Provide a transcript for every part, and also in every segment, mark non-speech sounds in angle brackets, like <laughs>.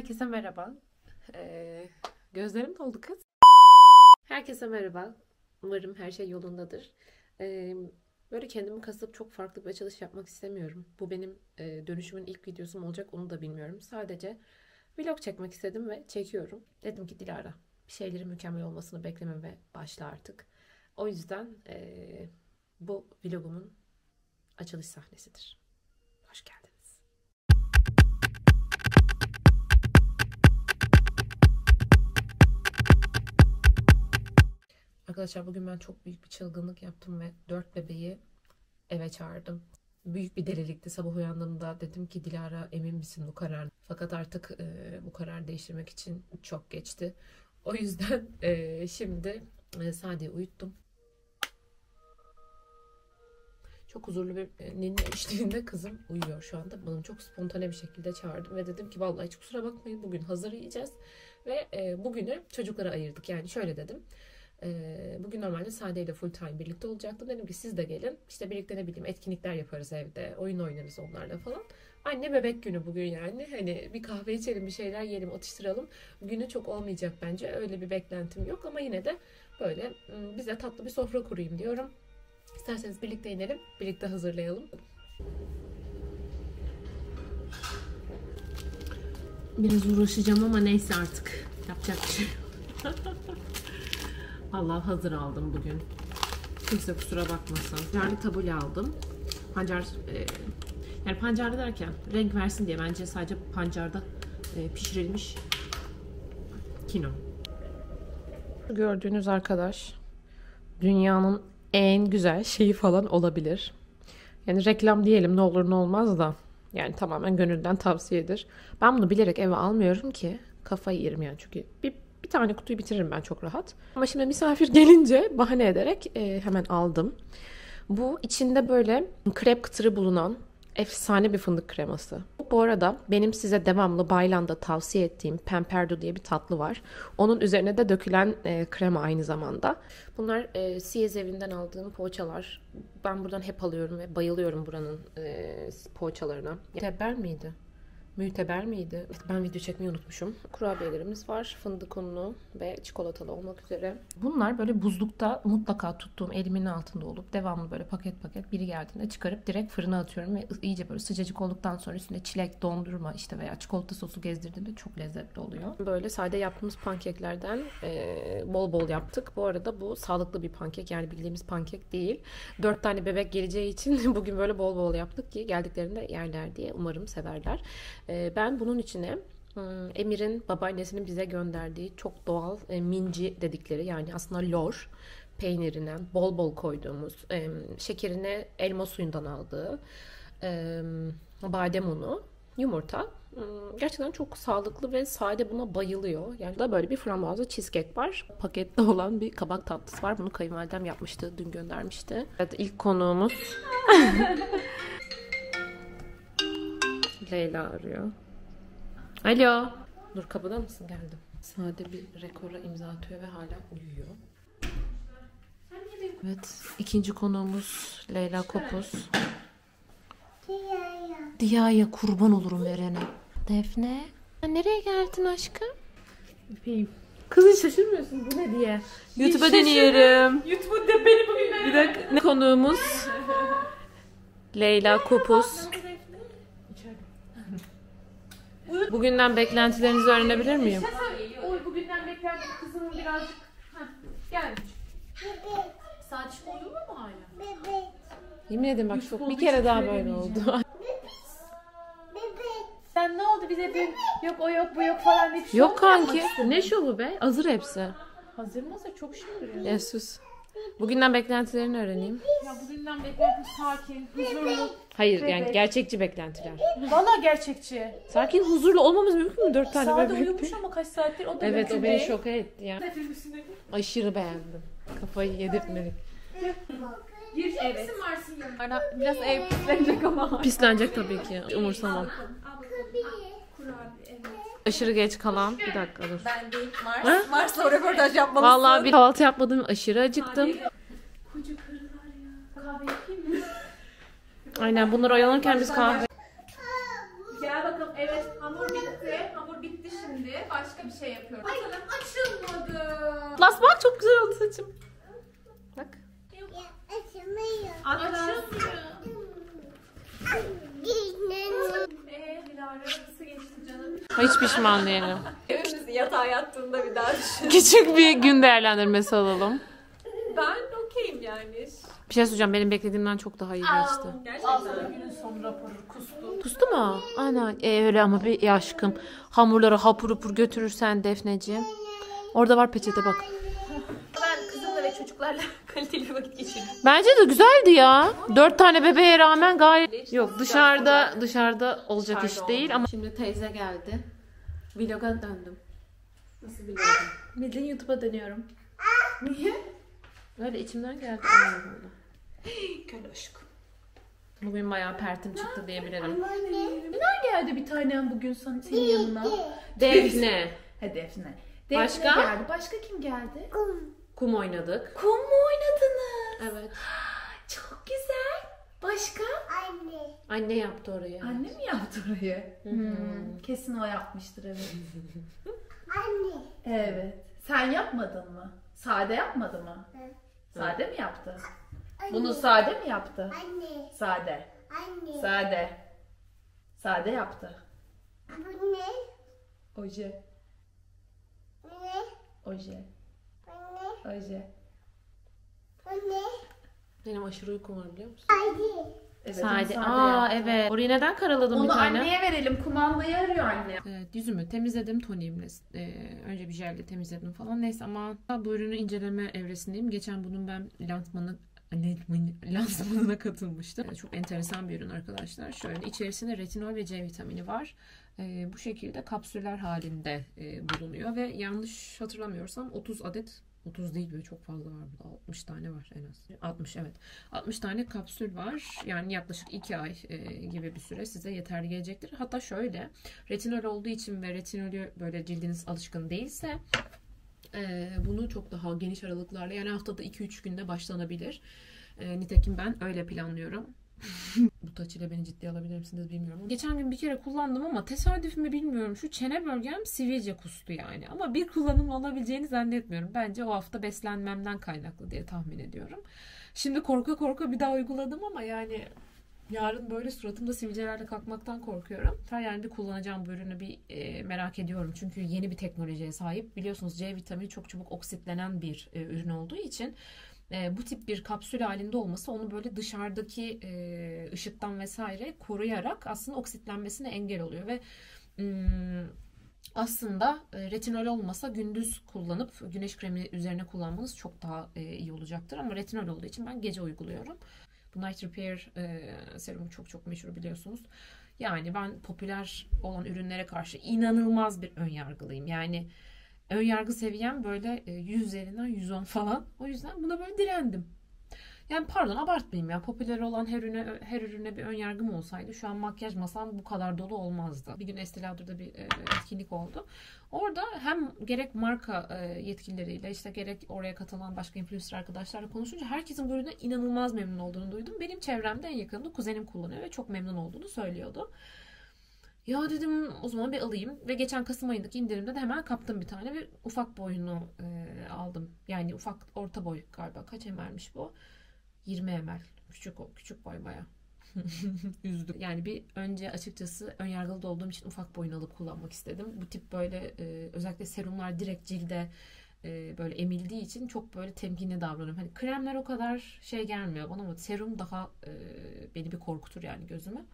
Herkese merhaba. Ee, gözlerim doldu kız. Herkese merhaba. Umarım her şey yolundadır. Ee, böyle kendimi kasıp çok farklı bir açılış yapmak istemiyorum. Bu benim e, dönüşümün ilk videosu mu olacak onu da bilmiyorum. Sadece vlog çekmek istedim ve çekiyorum. Dedim ki Dilara bir şeylerin mükemmel olmasını bekleme ve başla artık. O yüzden e, bu vlogumun açılış sahnesidir. Hoş geldiniz. Arkadaşlar bugün ben çok büyük bir çılgınlık yaptım ve dört bebeği eve çağırdım. Büyük bir delilikti. Sabah uyandığımda dedim ki Dilara emin misin bu karar? Fakat artık e, bu karar değiştirmek için çok geçti. O yüzden <laughs> e, şimdi e, Sade'yi uyuttum. Çok huzurlu bir e, ninni eşliğinde kızım uyuyor şu anda. Bunu çok spontane bir şekilde çağırdım ve dedim ki vallahi hiç kusura bakmayın bugün hazır yiyeceğiz. Ve e, bugünü çocuklara ayırdık. Yani şöyle dedim. Bugün normalde Sade ile full time birlikte olacaktım. Dedim ki siz de gelin. İşte birlikte ne bileyim etkinlikler yaparız evde. Oyun oynarız onlarla falan. Anne bebek günü bugün yani. Hani bir kahve içelim bir şeyler yiyelim atıştıralım. Günü çok olmayacak bence. Öyle bir beklentim yok ama yine de böyle bize tatlı bir sofra kurayım diyorum. İsterseniz birlikte inelim. Birlikte hazırlayalım. Biraz uğraşacağım ama neyse artık. Yapacak bir şey. <laughs> Allah hazır aldım bugün. Kimse kusura bakmasın. Yani tabule aldım. Pancar e, yani pancarlı derken renk versin diye bence sadece pancarda e, pişirilmiş kino. Gördüğünüz arkadaş dünyanın en güzel şeyi falan olabilir. Yani reklam diyelim ne olur ne olmaz da yani tamamen gönülden tavsiyedir. Ben bunu bilerek eve almıyorum ki kafayı yerim yani çünkü bir bir tane kutuyu bitiririm ben çok rahat. Ama şimdi misafir gelince bahane ederek e, hemen aldım. Bu içinde böyle krep kıtırı bulunan efsane bir fındık kreması. Bu arada benim size devamlı Baylan'da tavsiye ettiğim Pemperdu diye bir tatlı var. Onun üzerine de dökülen e, krema aynı zamanda. Bunlar e, Siyez evinden aldığım poğaçalar. Ben buradan hep alıyorum ve bayılıyorum buranın e, poğaçalarına. Tebber miydi? Müteber miydi? Ben video çekmeyi unutmuşum. Kurabiyelerimiz var. Fındık unlu ve çikolatalı olmak üzere. Bunlar böyle buzlukta mutlaka tuttuğum elimin altında olup devamlı böyle paket paket biri geldiğinde çıkarıp direkt fırına atıyorum ve iyice böyle sıcacık olduktan sonra üstüne çilek dondurma işte veya çikolata sosu gezdirdiğimde çok lezzetli oluyor. Böyle sade yaptığımız pankeklerden e, bol bol yaptık. Bu arada bu sağlıklı bir pankek yani bildiğimiz pankek değil. Dört tane bebek geleceği için <laughs> bugün böyle bol bol yaptık ki geldiklerinde yerler diye umarım severler. Ee, ben bunun içine ıı, Emir'in babaannesinin bize gönderdiği çok doğal e, minci dedikleri yani aslında lor peynirinden bol bol koyduğumuz şekerine elma suyundan aldığı badem unu yumurta gerçekten çok sağlıklı ve sade buna bayılıyor. Yani da böyle bir frambuazlı cheesecake var. Pakette olan bir kabak tatlısı var. Bunu kayınvalidem yapmıştı. Dün göndermişti. Evet ilk konuğumuz <laughs> Leyla arıyor. Alo. Dur kapıda mısın? Geldim. Sade bir rekora imza atıyor ve hala uyuyor. Evet. ikinci konuğumuz Leyla Kopuz. Diya'ya. Kurban olurum verene. Defne. Nereye geldin aşkım? Öpeyim. Kızın şaşırmıyorsun bu ne diye. YouTube'a deneyelim. YouTube'a de beni bugün Bir dakika. Konuğumuz Leyla Kopuz. Bugünden beklentilerinizi öğrenebilir miyim? Oy bugünden beklerdim kızımın birazcık. Heh, gelmiş. Saat çıkma uyuyor mu hala? Yemin ederim bak çok bir kere daha böyle oldu. Sen ne oldu bize dün yok o yok bu yok falan deyip şov Yok kanki. Ne şovu be? Hazır hepsi. Hazır mı hazır çok şey duruyor. Ya sus. Bugünden beklentilerini öğreneyim. Ya bugünden beklerdim sakin, huzurlu. Hayır yani Evet. gerçekçi beklentiler. Valla gerçekçi. Sakin huzurlu olmamız mümkün mü? Dört tane Sağda bebek. uyumuş ama kaç saattir o da Evet o beni değil. şok etti ya. Aşırı beğendim. Kafayı yedirtmedik. Girecek evet. misin Mars'ın yanına? Biraz ev pislenecek ama. Pislenecek tabii ki. Umursamam. Kurabiye evet. Aşırı geç kalan. Bir dakika dur. Ben değil Mars. Ha? Mars'la röportaj yapmalısın. Vallahi bir kahvaltı yapmadım. Aşırı acıktım. Koca karılar ya. Kahve? Aynen bunlar oyalanırken biz kahve. Gel bakalım evet hamur bitti. Hamur bitti Şimdi başka bir şey yapıyorum. Ay açılmadı. Las bak çok güzel oldu saçım. Bak. Açılmıyor. Eee Dilara nasıl geçti canım? Hiç pişman değilim. Hepimiz yatağa yattığında bir daha <laughs> düşün. Küçük bir gün değerlendirmesi alalım. Bir şey söyleyeceğim. Benim beklediğimden çok daha iyi geçti. Gerçekten. Günün son raporu kustu. Kustu mu? Ana e, öyle ama bir aşkım. Hamurları hapur hapur götürürsen Defneciğim. Orada var peçete bak. Ben kızımla ve çocuklarla <laughs> kaliteli vakit geçirdim. Bence de güzeldi ya. Dört tane bebeğe rağmen gayet... Yok dışarıda dışarıda olacak iş değil ama... Şimdi teyze geldi. Vloga döndüm. Nasıl vlog? Bildiğin YouTube'a dönüyorum. Niye? Öyle içimden geldi. <laughs> Köle aşkım. Bugün bayağı pertim çıktı diyebilirim. Neden geldi bir tanem bugün sana, senin yanına? Defne. He Defne. Başka? Defne geldi. Başka kim geldi? Kum oynadık. Kum mu oynadınız? Evet. <gasps> Çok güzel. Başka? Anne yaptı orayı. Anne mi yaptı orayı? Hmm, kesin o yapmıştır evet. <laughs> Evet. Sen yapmadın mı? Sade yapmadı mı? Sade mi yaptı? Bunu sade mi yaptı? Sade. Sade. Sade yaptı. Oje. Oje. Oje. Benim aşırı uykum var biliyor musun? Evet, Sade. onu Aa yaptı. evet. Orayı neden karaladım bir Onu tane? anneye verelim. Kumandayı arıyor anne. Evet, yüzümü temizledim toniğimle. Ee, önce bir jelle temizledim falan. Neyse ama bu ürünü inceleme evresindeyim. Geçen bunun ben lansmanı lansmanı- <laughs> lansmanına katılmıştım. Çok enteresan bir ürün arkadaşlar. Şöyle içerisinde retinol ve C vitamini var. Ee, bu şekilde kapsüller halinde e, bulunuyor ve yanlış hatırlamıyorsam 30 adet 30 değil böyle çok fazla var burada. 60 tane var en az. 60 evet. 60 tane kapsül var. Yani yaklaşık 2 ay e, gibi bir süre size yeterli gelecektir. Hatta şöyle retinol olduğu için ve retinolü böyle cildiniz alışkın değilse e, bunu çok daha geniş aralıklarla yani haftada 2-3 günde başlanabilir. E, nitekim ben öyle planlıyorum. <laughs> Bu taç ile beni ciddiye alabilir misiniz bilmiyorum. Geçen gün bir kere kullandım ama tesadüf mü bilmiyorum. Şu çene bölgem sivilce kustu yani. Ama bir kullanım olabileceğini zannetmiyorum. Bence o hafta beslenmemden kaynaklı diye tahmin ediyorum. Şimdi korka korka bir daha uyguladım ama yani yarın böyle suratımda sivilcelerle kalkmaktan korkuyorum. Her bir kullanacağım bu ürünü bir e, merak ediyorum. Çünkü yeni bir teknolojiye sahip. Biliyorsunuz C vitamini çok çabuk oksitlenen bir e, ürün olduğu için e, bu tip bir kapsül halinde olması onu böyle dışarıdaki e, ışıktan vesaire koruyarak aslında oksitlenmesine engel oluyor ve mm, aslında e, retinol olmasa gündüz kullanıp güneş kremi üzerine kullanmanız çok daha e, iyi olacaktır ama retinol olduğu için ben gece uyguluyorum. Bu Night Repair e, serumu çok çok meşhur biliyorsunuz. Yani ben popüler olan ürünlere karşı inanılmaz bir ön yargılıyım. Yani ön yargı seviyem böyle e, 100 üzerinden 110 falan. O yüzden buna böyle direndim. Yani pardon abartmayayım ya. Popüler olan her ürüne, her ürüne bir ön yargım olsaydı şu an makyaj masam bu kadar dolu olmazdı. Bir gün Estee Lauder'da bir e, etkinlik oldu. Orada hem gerek marka e, yetkilileriyle işte gerek oraya katılan başka influencer arkadaşlarla konuşunca herkesin bu ürüne inanılmaz memnun olduğunu duydum. Benim çevremde en yakınında kuzenim kullanıyor ve çok memnun olduğunu söylüyordu. Ya dedim o zaman bir alayım ve geçen Kasım ayındaki indirimde de hemen kaptım bir tane ve ufak boyunu e, aldım. Yani ufak orta boy galiba kaç ml'miş bu? 20 ml. Küçük o küçük boy baya. <laughs> Üzdü. Yani bir önce açıkçası ön yargılı da olduğum için ufak boyunu alıp kullanmak istedim. Bu tip böyle e, özellikle serumlar direkt cilde e, böyle emildiği için çok böyle temkinli davranıyorum. Hani kremler o kadar şey gelmiyor bana ama serum daha e, beni bir korkutur yani gözüme.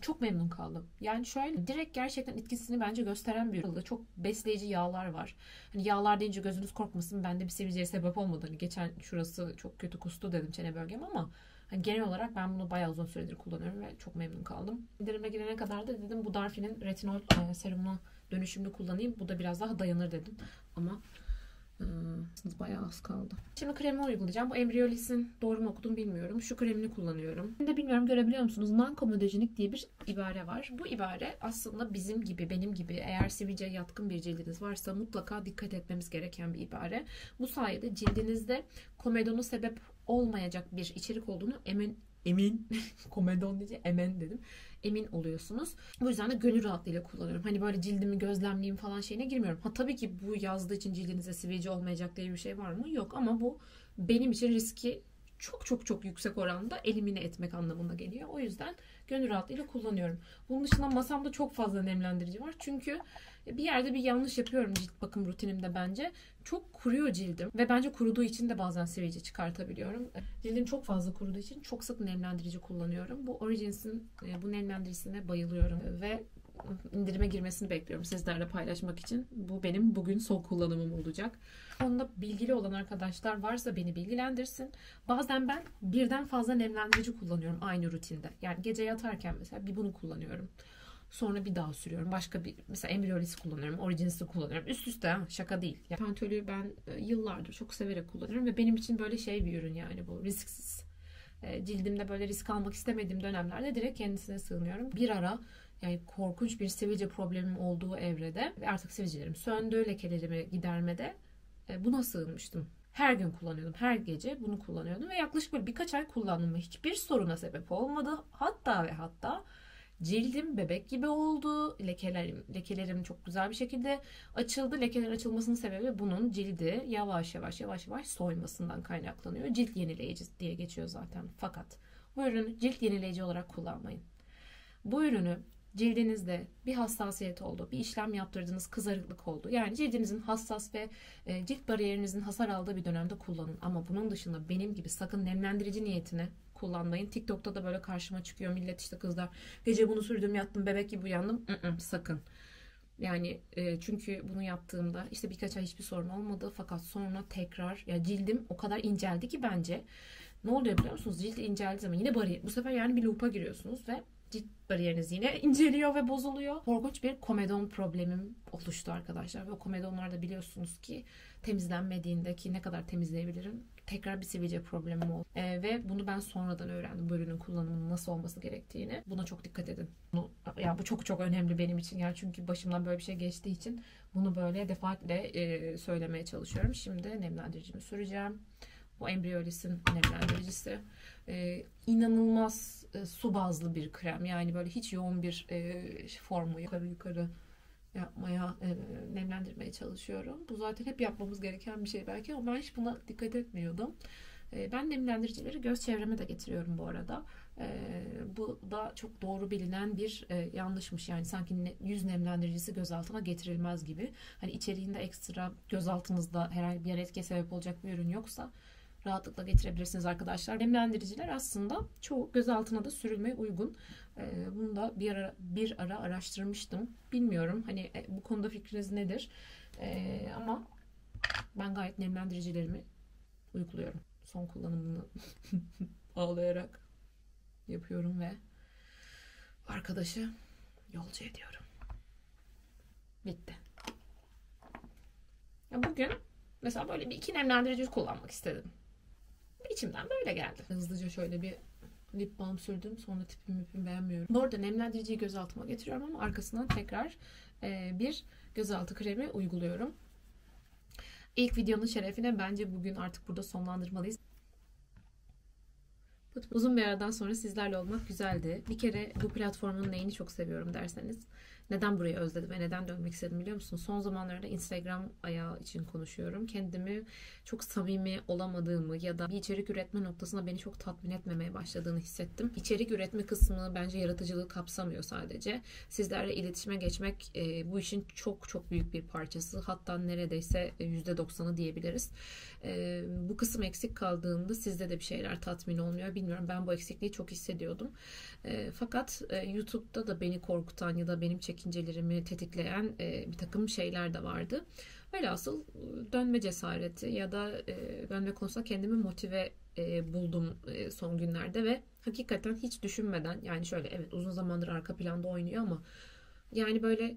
Çok memnun kaldım. Yani şöyle direkt gerçekten etkisini bence gösteren bir ürün. Çok besleyici yağlar var. Hani yağlar deyince gözünüz korkmasın. Bende bir sivilceye sebep olmadı. Hani geçen şurası çok kötü kustu dedim çene bölgem ama hani genel olarak ben bunu bayağı uzun süredir kullanıyorum ve çok memnun kaldım. İndirime girene kadar da dedim bu Darfi'nin retinol e, serumuna dönüşümlü kullanayım. Bu da biraz daha dayanır dedim. Ama ee, bayağı az kaldı. Şimdi kremi uygulayacağım. Bu Embryolis'in doğru mu okudum bilmiyorum. Şu kremini kullanıyorum. De bilmiyorum görebiliyor musunuz? Non-komodojenik diye bir ibare var. Bu ibare aslında bizim gibi, benim gibi eğer sivilce yatkın bir cildiniz varsa mutlaka dikkat etmemiz gereken bir ibare. Bu sayede cildinizde komedona sebep olmayacak bir içerik olduğunu emin emin komedon diye emen dedim. Emin oluyorsunuz. Bu yüzden de gönül rahatlığıyla kullanıyorum. Hani böyle cildimi gözlemleyeyim falan şeyine girmiyorum. Ha tabii ki bu yazdığı için cildinize sivilce olmayacak diye bir şey var mı? Yok ama bu benim için riski çok çok çok yüksek oranda elimine etmek anlamına geliyor. O yüzden gönül rahatlığıyla kullanıyorum. Bunun dışında masamda çok fazla nemlendirici var. Çünkü bir yerde bir yanlış yapıyorum cilt bakım rutinimde bence. Çok kuruyor cildim ve bence kuruduğu için de bazen sivilce çıkartabiliyorum. Cildim çok fazla kuruduğu için çok sık nemlendirici kullanıyorum. Bu Origins'in e, bu nemlendiricisine bayılıyorum ve indirime girmesini bekliyorum sizlerle paylaşmak için. Bu benim bugün son kullanımım olacak. Onda bilgili olan arkadaşlar varsa beni bilgilendirsin. Bazen ben birden fazla nemlendirici kullanıyorum aynı rutinde. Yani gece yatarken mesela bir bunu kullanıyorum. Sonra bir daha sürüyorum. Başka bir mesela Embryolis kullanıyorum. Origins'i kullanıyorum. Üst üste ha, şaka değil. Yani Pantol'ü ben e, yıllardır çok severek kullanıyorum ve benim için böyle şey bir ürün yani bu risksiz. E, cildimde böyle risk almak istemediğim dönemlerde direkt kendisine sığınıyorum. Bir ara yani korkunç bir sivilce problemim olduğu evrede ve artık sivilcelerim söndü, lekelerimi gidermede e, buna sığınmıştım. Her gün kullanıyordum. Her gece bunu kullanıyordum ve yaklaşık böyle birkaç ay kullandım ve hiçbir soruna sebep olmadı. Hatta ve hatta cildim bebek gibi oldu. Lekelerim, lekelerim çok güzel bir şekilde açıldı. Lekeler açılmasının sebebi bunun cildi yavaş yavaş yavaş yavaş soymasından kaynaklanıyor. Cilt yenileyici diye geçiyor zaten. Fakat bu ürünü cilt yenileyici olarak kullanmayın. Bu ürünü cildinizde bir hassasiyet oldu, bir işlem yaptırdınız, kızarıklık oldu. Yani cildinizin hassas ve e, cilt bariyerinizin hasar aldığı bir dönemde kullanın. Ama bunun dışında benim gibi sakın nemlendirici niyetine kullanmayın. TikTok'ta da böyle karşıma çıkıyor millet işte kızlar gece bunu sürdüm yattım bebek gibi uyandım. Sakın. Yani e, çünkü bunu yaptığımda işte birkaç ay hiçbir sorun olmadı fakat sonra tekrar ya cildim o kadar inceldi ki bence ne oluyor biliyor musunuz? Cilt inceldiği zaman yine bariyer. Bu sefer yani bir loop'a giriyorsunuz ve cilt bariyeriniz yine inceliyor ve bozuluyor. Korkunç bir komedon problemim oluştu arkadaşlar. Ve o komedonlar da biliyorsunuz ki temizlenmediğinde ki ne kadar temizleyebilirim tekrar bir sivilce problemim oldu. E, ve bunu ben sonradan öğrendim bu ürünün kullanımının nasıl olması gerektiğini. Buna çok dikkat edin. Bunu, ya bu çok çok önemli benim için. Yani çünkü başımdan böyle bir şey geçtiği için bunu böyle defaatle e, söylemeye çalışıyorum. Şimdi nemlendiricimi süreceğim. Bu Embryolis'in nemlendiricisi. Ee, inanılmaz e, su bazlı bir krem. Yani böyle hiç yoğun bir e, formu yukarı yukarı yapmaya, e, nemlendirmeye çalışıyorum. Bu zaten hep yapmamız gereken bir şey belki ama ben hiç buna dikkat etmiyordum. E, ben nemlendiricileri göz çevreme de getiriyorum bu arada. E, bu da çok doğru bilinen bir e, yanlışmış. Yani sanki ne, yüz nemlendiricisi göz altına getirilmez gibi. Hani içeriğinde ekstra göz altınızda herhangi bir etkiye sebep olacak bir ürün yoksa rahatlıkla getirebilirsiniz arkadaşlar. Nemlendiriciler aslında çoğu göz altına da sürülmeye uygun. Ee, bunu da bir ara, bir ara araştırmıştım. Bilmiyorum hani e, bu konuda fikriniz nedir? Ee, ama ben gayet nemlendiricilerimi uyguluyorum. Son kullanımını <laughs> ağlayarak yapıyorum ve arkadaşı yolcu ediyorum. Bitti. Ya bugün mesela böyle bir iki nemlendirici kullanmak istedim. İçimden böyle geldi. Hızlıca şöyle bir lip balm sürdüm. Sonra tipimi mipimi beğenmiyorum. Bu arada nemlendiriciyi gözaltıma getiriyorum ama arkasından tekrar e, bir gözaltı kremi uyguluyorum. İlk videonun şerefine bence bugün artık burada sonlandırmalıyız. Uzun bir aradan sonra sizlerle olmak güzeldi. Bir kere bu platformun neyini çok seviyorum derseniz neden burayı özledim ve neden dönmek istedim biliyor musun? Son zamanlarda Instagram ayağı için konuşuyorum. Kendimi çok samimi olamadığımı ya da bir içerik üretme noktasında beni çok tatmin etmemeye başladığını hissettim. İçerik üretme kısmı bence yaratıcılığı kapsamıyor sadece. Sizlerle iletişime geçmek e, bu işin çok çok büyük bir parçası. Hatta neredeyse %90'ı diyebiliriz. E, bu kısım eksik kaldığında sizde de bir şeyler tatmin olmuyor. Bilmiyorum ben bu eksikliği çok hissediyordum. E, fakat e, YouTube'da da beni korkutan ya da benim çekincelerimi tetikleyen e, bir takım şeyler de vardı. Velhasıl e, dönme cesareti ya da e, dönme konusunda kendimi motive e, buldum e, son günlerde ve hakikaten hiç düşünmeden yani şöyle evet uzun zamandır arka planda oynuyor ama yani böyle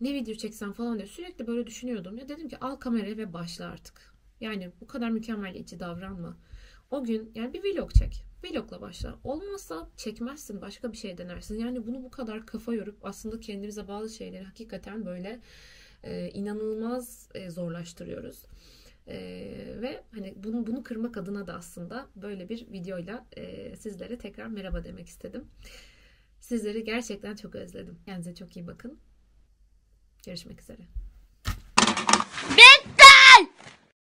ne video çeksem falan diye sürekli böyle düşünüyordum. Ya dedim ki al kamerayı ve başla artık. Yani bu kadar mükemmeliyetçi davranma. O gün yani bir vlog çek. Vlogla başla. Olmazsa çekmezsin. Başka bir şey denersin. Yani bunu bu kadar kafa yorup aslında kendimize bazı şeyleri hakikaten böyle e, inanılmaz e, zorlaştırıyoruz. E, ve hani bunu, bunu kırmak adına da aslında böyle bir videoyla e, sizlere tekrar merhaba demek istedim. Sizleri gerçekten çok özledim. Kendinize çok iyi bakın. Görüşmek üzere.